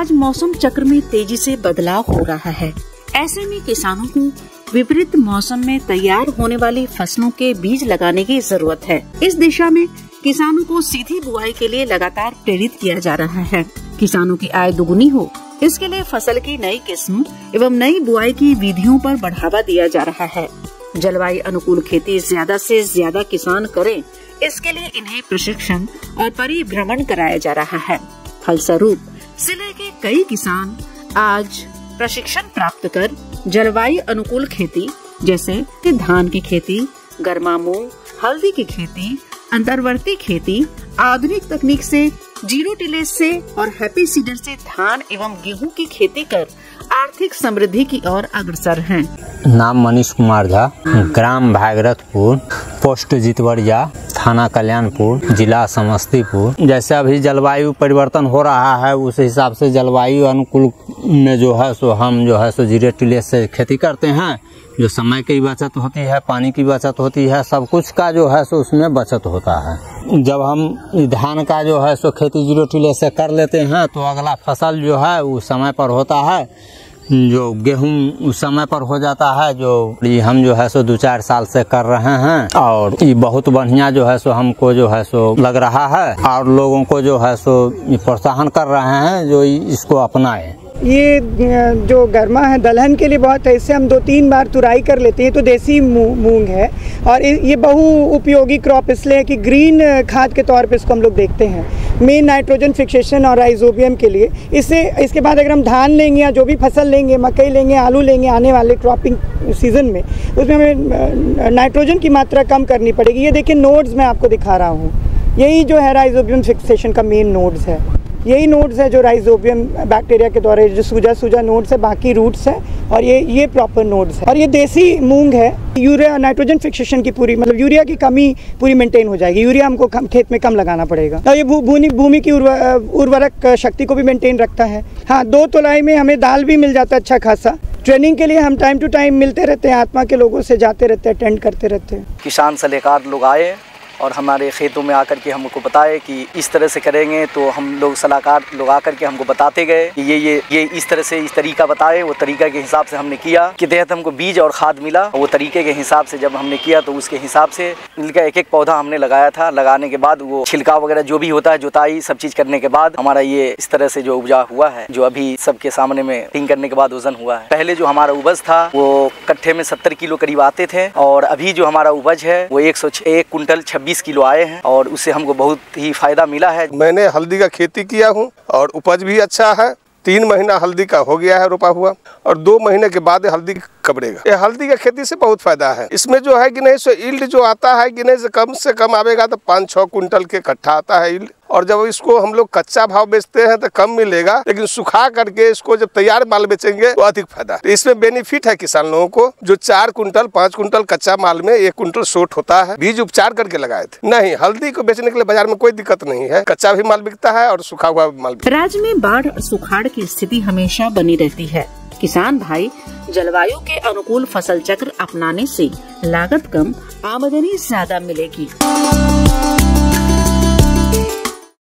आज मौसम चक्र में तेज़ी से बदलाव हो रहा है। ऐसे में किसानों को विपरीत मौसम में तैयार होने वाली फ़सलों के बीज लगाने की ज़रूरत है। इस दिशा में किसानों को सीधी बुआई के लिए लगातार प्रेरित किया जा रहा है। किसानों की आय दुगुनी हो, इसके लिए फ़सल की नई किस्म एवं नई बुआई की विधियों पर बढ़ावा दिया जा रहा है। जलवायु अनुकूल खेती ज़्यादा से ज़्यादा किसान करें, इसके लिए इन्हें प्रशिक्षण और परिभ्रमण कराया जा रहा है। फलस्वरूप ज़िले के कई किसान आज प्रशिक्षण प्राप्त कर जलवायु अनुकूल खेती जैसे धान की खेती गर्मा मूंग हल्दी की खेती अंतर्वर्ती खेती आधुनिक तकनीक से ज़ीरो टिलेज से और हैप्पी सीडर से धान एवं गेहूँ की खेती कर आर्थिक समृद्धि की ओर अग्रसर हैं। नाम मनीष कुमार झा ग्राम भागरथपुर पोस्ट जितवरिया थाना कल्याणपुर, जिला समस्तीपुर। जैसे अभी जलवायु परिवर्तन हो रहा है, उस हिसाब से जलवायु अनुकूल में जो है सो हम जो है सो जीरे टिलेज से खेती करते हैं। जो समय की बचत होती है, पानी की बचत होती है, सब कुछ का जो है सो उसमें बचत होता है। जब हम धान का जो है सो खेती ज़ीरो टिले से कर लेते हैं तो अगला फ़सल जो है वो समय पर होता है। जो गेहूँ समय पर हो जाता है, जो ये हम जो है सो दो चार साल से कर रहे हैं, और ये बहुत बढ़िया जो है सो हमको जो है सो लग रहा है, और लोगों को जो है सो प्रोत्साहन कर रहे हैं जो इसको अपनाए। ये जो गर्मा है, दलहन के लिए बहुत है, इससे हम दो तीन बार तुराई कर लेते हैं तो देसी मूंग है, और ये बहु उपयोगी क्रॉप इसलिए कि ग्रीन खाद के तौर पे इसको हम लोग देखते हैं। मेन नाइट्रोजन फिक्सेशन और राइजोबियम के लिए। इससे, इसके बाद अगर हम धान लेंगे या जो भी फ़सल लेंगे, मकई लेंगे, आलू लेंगे आने वाले क्रॉपिंग सीज़न में, उसमें हमें नाइट्रोजन की मात्रा कम करनी पड़ेगी। ये देखिए नोड्स मैं आपको दिखा रहा हूँ। यही जो है राइजोबियम फिक्सेशन का मेन नोड्स है। यही नोड्स है जो राइजोबियम बैक्टीरिया के द्वारा जो सूजा सूजा नोड्स है बाकी रूट्स है और ये ये प्रॉपर नोड्स है। और ये देसी मूंग है। यूरिया नाइट्रोजन फिक्सेशन की पूरी मतलब यूरिया की कमी पूरी मेंटेन हो जाएगी। यूरिया हमको कम, खेत में कम लगाना पड़ेगा। और ये भूमि भूमि की उर्वरक शक्ति को भी मेंटेन रखता है। हाँ दो तोलाई में हमें दाल भी मिल जाता है अच्छा खासा। ट्रेनिंग के लिए हम टाइम टू टाइम मिलते रहते हैं आत्मा के लोगों से जाते रहते हैं अटेंड करते रहते हैं। किसान सलाहकार लोग आए और हमारे खेतों में आकर के हमको बताए कि इस तरह से करेंगे तो हम लोग सलाहकार लोग आकर के हमको बताते गए कि ये ये ये इस तरह से इस तरीका बताए, वो तरीका के हिसाब से हमने किया। कि तहत हमको बीज और खाद मिला, वो तरीके के हिसाब से जब हमने किया तो उसके हिसाब से इनका एक एक पौधा हमने लगाया था। लगाने के बाद वो छिलका वगैरह जो भी होता है, जुताई, सब चीज़ करने के बाद हमारा ये इस तरह से जो उपजा हुआ है, जो अभी सबके सामने में टिंग करने के बाद वज़न हुआ है। पहले जो हमारा उपज था, वो कट्ठे में सत्तर किलो करीब आते थे और अभी जो हमारा उपज है, वो एक सौ एक कुंटल छब्बीस किलो आए हैं और उससे हमको बहुत ही फ़ायदा मिला है। मैंने हल्दी का खेती किया हूँ और उपज भी अच्छा है। तीन महीना हल्दी का हो गया है, रोपा हुआ। और दो महीने के बाद हल्दी कबड़ेगा ये हल्दी का खेती से बहुत फ़ायदा है। इसमें जो है कि नहीं सो इल्ड जो आता है कि नहीं से कम से कम आवेगा तो पाँच छः कुंटल के कट्ठा आता है इल्ड और जब इसको हम लोग कच्चा भाव बेचते हैं तो कम मिलेगा लेकिन सुखा करके इसको जब तैयार माल बेचेंगे तो अधिक फ़ायदा। तो इसमें बेनिफिट है किसान लोगों को जो चार कुंटल पाँच कुंटल कच्चा माल में एक कुंटल सोट होता है। बीज उपचार करके लगाए थे। नहीं हल्दी को बेचने के लिए बाज़ार में कोई दिक्कत नहीं है। कच्चा भी माल बिकता है और सूखा हुआ माल राज्य में बाढ़ और सुखाड़ की स्थिति हमेशा बनी रहती है। किसान भाई जलवायु के अनुकूल फ़सल चक्र अपनाने से लागत कम आमदनी ज़्यादा मिलेगी।